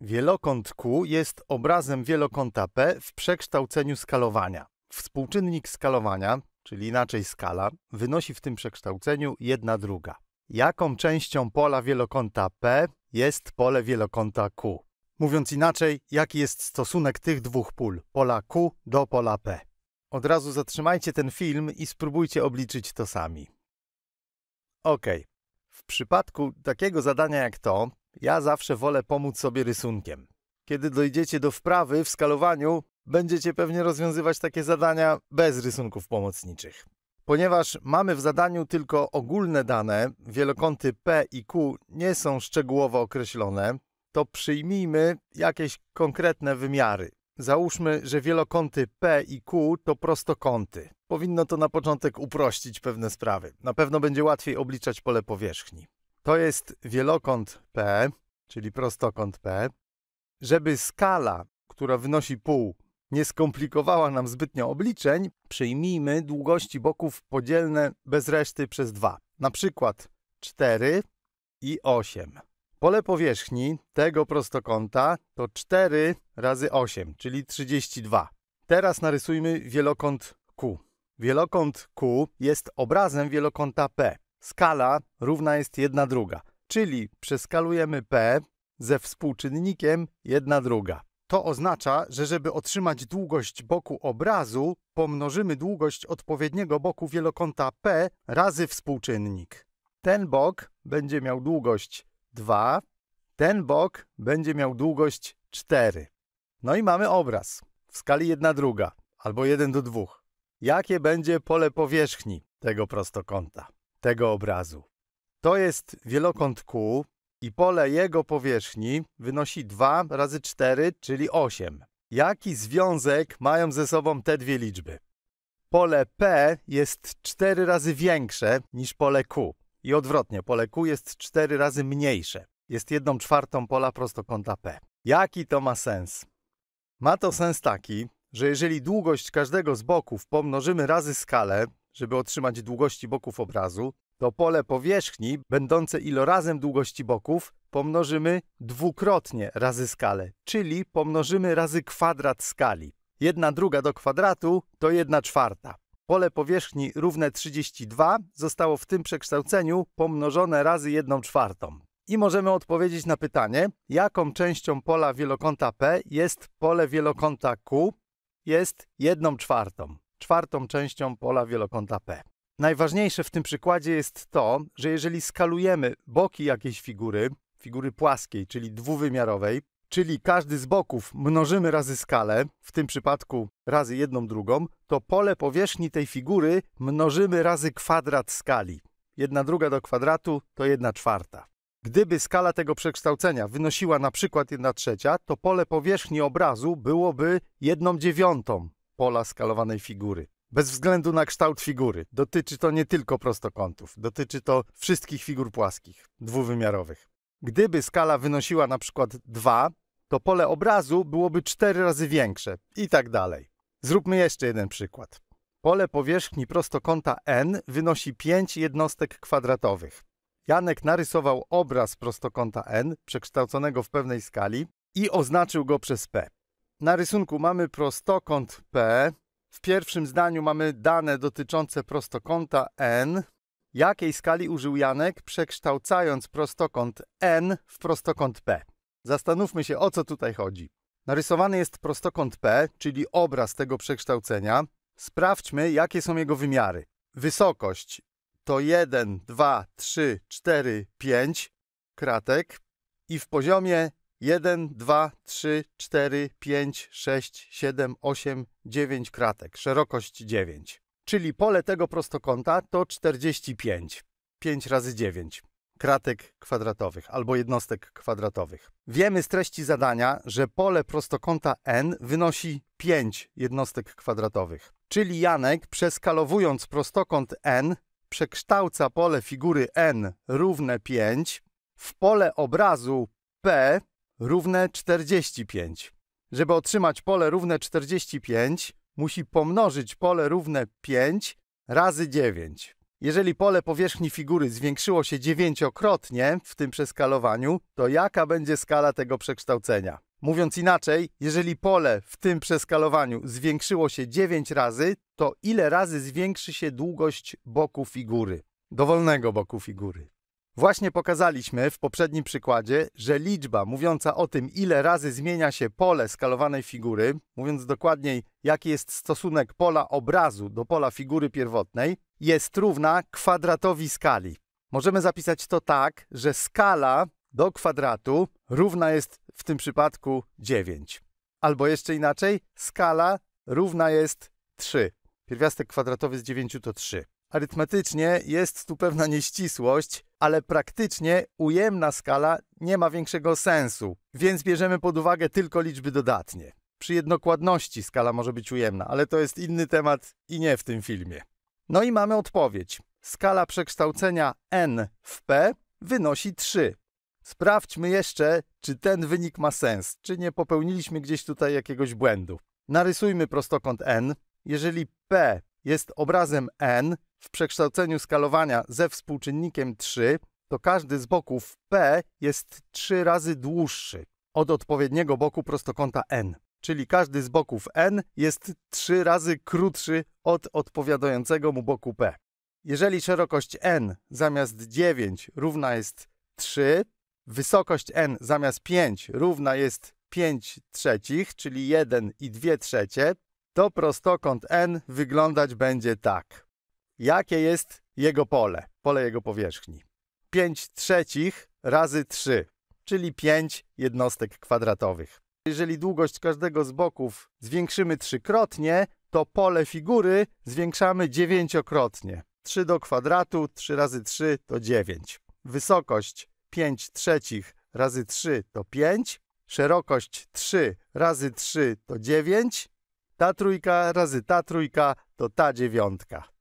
Wielokąt Q jest obrazem wielokąta P w przekształceniu skalowania. Współczynnik skalowania, czyli inaczej skala, wynosi w tym przekształceniu 1 druga. Jaką częścią pola wielokąta P jest pole wielokąta Q? Mówiąc inaczej, jaki jest stosunek tych dwóch pól, pola Q do pola P? Od razu zatrzymajcie ten film i spróbujcie obliczyć to sami. Ok. W przypadku takiego zadania jak to, ja zawsze wolę pomóc sobie rysunkiem. Kiedy dojdziecie do wprawy w skalowaniu, będziecie pewnie rozwiązywać takie zadania bez rysunków pomocniczych. Ponieważ mamy w zadaniu tylko ogólne dane, wielokąty P i Q nie są szczegółowo określone, to przyjmijmy jakieś konkretne wymiary. Załóżmy, że wielokąty P i Q to prostokąty. Powinno to na początek uprościć pewne sprawy. Na pewno będzie łatwiej obliczać pole powierzchni. To jest wielokąt P, czyli prostokąt P. Żeby skala, która wynosi pół, nie skomplikowała nam zbytnio obliczeń, przyjmijmy długości boków podzielne bez reszty przez 2. Na przykład 4 i 8. Pole powierzchni tego prostokąta to 4 razy 8, czyli 32. Teraz narysujmy wielokąt Q. Wielokąt Q jest obrazem wielokąta P. Skala równa jest 1 druga, czyli przeskalujemy P ze współczynnikiem 1 druga. To oznacza, że żeby otrzymać długość boku obrazu, pomnożymy długość odpowiedniego boku wielokąta P razy współczynnik. Ten bok będzie miał długość 2, ten bok będzie miał długość 4. No i mamy obraz w skali 1 druga albo 1 do 2. Jakie będzie pole powierzchni tego prostokąta, tego obrazu? To jest wielokąt Q i pole jego powierzchni wynosi 2 razy 4, czyli 8. Jaki związek mają ze sobą te dwie liczby? Pole P jest 4 razy większe niż pole Q. I odwrotnie, pole Q jest 4 razy mniejsze. Jest 1 czwartą pola prostokąta P. Jaki to ma sens? Ma to sens taki, że jeżeli długość każdego z boków pomnożymy razy skalę, żeby otrzymać długości boków obrazu, to pole powierzchni, będące ilorazem długości boków, pomnożymy dwukrotnie razy skalę, czyli pomnożymy razy kwadrat skali. Jedna druga do kwadratu to jedna czwarta. Pole powierzchni równe 32 zostało w tym przekształceniu pomnożone razy 1 czwartą. I możemy odpowiedzieć na pytanie, jaką częścią pola wielokąta P jest pole wielokąta Q? Jest 1 czwartą, czwartą częścią pola wielokąta P. Najważniejsze w tym przykładzie jest to, że jeżeli skalujemy boki jakiejś figury, figury płaskiej, czyli dwuwymiarowej, czyli każdy z boków mnożymy razy skalę, w tym przypadku razy jedną drugą, to pole powierzchni tej figury mnożymy razy kwadrat skali. Jedna druga do kwadratu to jedna czwarta. Gdyby skala tego przekształcenia wynosiła na przykład jedna trzecia, to pole powierzchni obrazu byłoby jedną dziewiątą pola skalowanej figury. Bez względu na kształt figury. Dotyczy to nie tylko prostokątów, dotyczy to wszystkich figur płaskich, dwuwymiarowych. Gdyby skala wynosiła na przykład 2, to pole obrazu byłoby 4 razy większe i tak dalej. Zróbmy jeszcze jeden przykład. Pole powierzchni prostokąta n wynosi 5 jednostek kwadratowych. Janek narysował obraz prostokąta n przekształconego w pewnej skali i oznaczył go przez p. Na rysunku mamy prostokąt p. W pierwszym zdaniu mamy dane dotyczące prostokąta n. Jakiej skali użył Janek, przekształcając prostokąt n w prostokąt p? Zastanówmy się, o co tutaj chodzi. Narysowany jest prostokąt P, czyli obraz tego przekształcenia. Sprawdźmy, jakie są jego wymiary. Wysokość to 1, 2, 3, 4, 5 kratek i w poziomie 1, 2, 3, 4, 5, 6, 7, 8, 9 kratek, szerokość 9. Czyli pole tego prostokąta to 45. 5 razy 9 kratek kwadratowych albo jednostek kwadratowych. Wiemy z treści zadania, że pole prostokąta n wynosi 5 jednostek kwadratowych. Czyli Janek, przeskalowując prostokąt n, przekształca pole figury n równe 5 w pole obrazu p równe 45. Żeby otrzymać pole równe 45, musi pomnożyć pole równe 5 razy 9. Jeżeli pole powierzchni figury zwiększyło się dziewięciokrotnie w tym przeskalowaniu, to jaka będzie skala tego przekształcenia? Mówiąc inaczej, jeżeli pole w tym przeskalowaniu zwiększyło się 9 razy, to ile razy zwiększy się długość boku figury, dowolnego boku figury? Właśnie pokazaliśmy w poprzednim przykładzie, że liczba mówiąca o tym, ile razy zmienia się pole skalowanej figury, mówiąc dokładniej, jaki jest stosunek pola obrazu do pola figury pierwotnej, jest równa kwadratowi skali. Możemy zapisać to tak, że skala do kwadratu równa jest w tym przypadku 9. Albo jeszcze inaczej, skala równa jest 3. Pierwiastek kwadratowy z 9 to 3. Arytmetycznie jest tu pewna nieścisłość, ale praktycznie ujemna skala nie ma większego sensu, więc bierzemy pod uwagę tylko liczby dodatnie. Przy jednokładności skala może być ujemna, ale to jest inny temat i nie w tym filmie. No i mamy odpowiedź. Skala przekształcenia n w p wynosi 3. Sprawdźmy jeszcze, czy ten wynik ma sens, czy nie popełniliśmy gdzieś tutaj jakiegoś błędu. Narysujmy prostokąt n. Jeżeli p jest obrazem n w przekształceniu skalowania ze współczynnikiem 3, to każdy z boków p jest 3 razy dłuższy od odpowiedniego boku prostokąta n. Czyli każdy z boków n jest 3 razy krótszy od odpowiadającego mu boku p. Jeżeli szerokość n zamiast 9 równa jest 3, wysokość n zamiast 5 równa jest 5 trzecich, czyli 1 i 2 trzecie, to prostokąt n wyglądać będzie tak. Jakie jest jego pole, pole jego powierzchni? 5 trzecich razy 3, czyli 5 jednostek kwadratowych. Jeżeli długość każdego z boków zwiększymy trzykrotnie, to pole figury zwiększamy dziewięciokrotnie. 3 do kwadratu, 3 razy 3 to 9. Wysokość 5 trzecich razy 3 to 5. Szerokość 3 razy 3 to 9. Ta trójka razy ta trójka to ta dziewiątka.